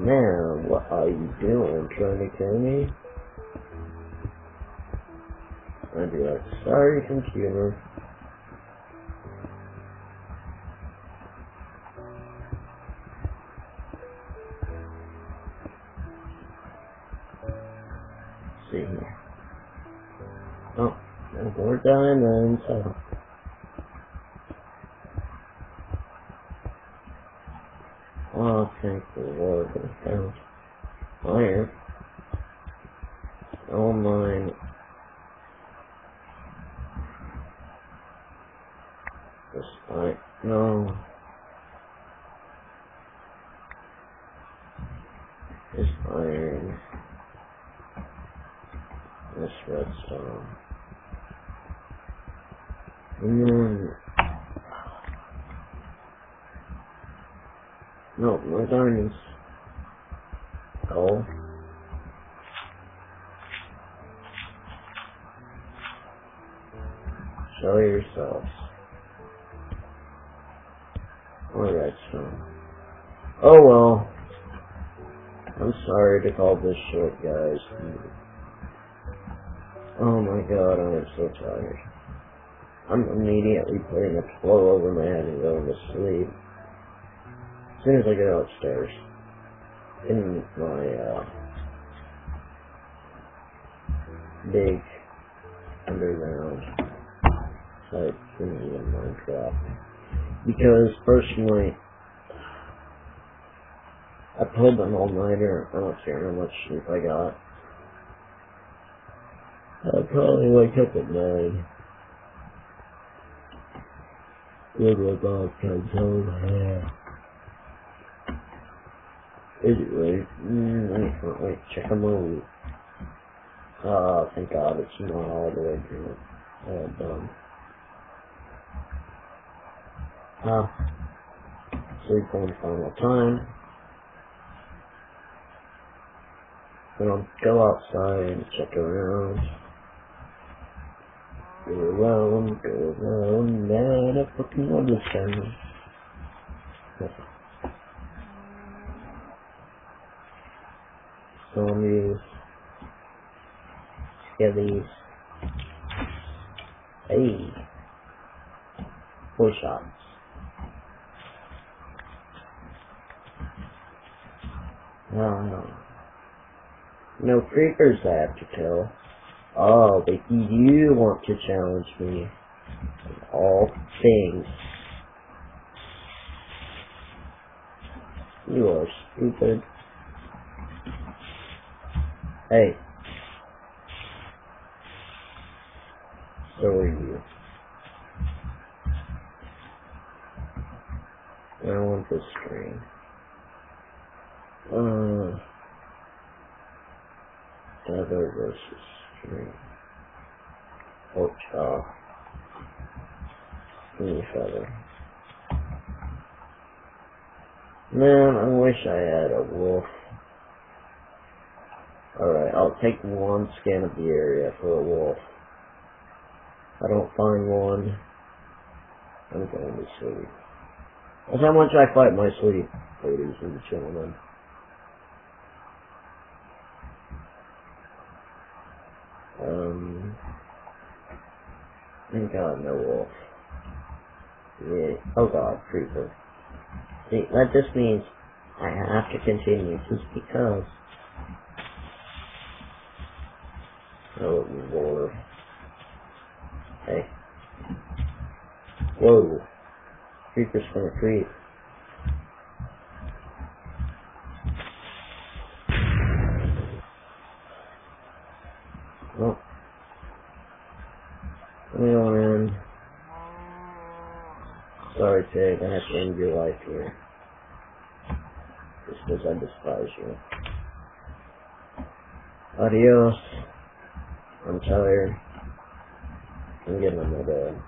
Man, what are you doing? Trying to kill me? I'd be like, sorry computer. see here. Oh, no more diamonds. Oh. Oh, thank the Lord, I found iron. Oh mine. This iron. No. This iron. This redstone. Mm. No, my diamonds. Coal. Show yourselves. Redstone. Oh well. I'm sorry to call this short, guys. Oh my god, I am so tired. I'm immediately putting a pillow over my head and going to sleep. As soon as I get upstairs. In my, uh, big underground type thingy in Minecraft. Because, personally, I pulled an all-nighter. I don't care how much sleep I got. I'll probably wake up at nine. When my dog comes home. Anyway, mm, wait, wait, check a move. Oh, thank God it's not all the way through. Oh, dumb. Ah. Sleep one final time. Then I'll go outside and check around. Go around, go around, man, I fucking understand. Zombies. Skellies. Hey. Four shots. No, no. No creepers I have to kill. Oh, but you want to challenge me. All things. You are stupid. Hey. So are you. I want this screen. Uh, Feather versus screen. Oh, chop. Knee feather. Man, I wish I had a wolf. Alright, I'll take one scan of the area for a wolf. I don't find one, I'm going to sleep. That's how much I fight my sleep, ladies and gentlemen. Um, thank God, no wolf. Yeah. Oh God, creeper. See, that just means I have to continue just because. Oh Lord. Hey. Whoa. Creeper's gonna creep. Oh. Let me on in. Sorry, Tig, I have to end your life here. Just because I despise you. Adios. I'm tired. I'm getting on my bed.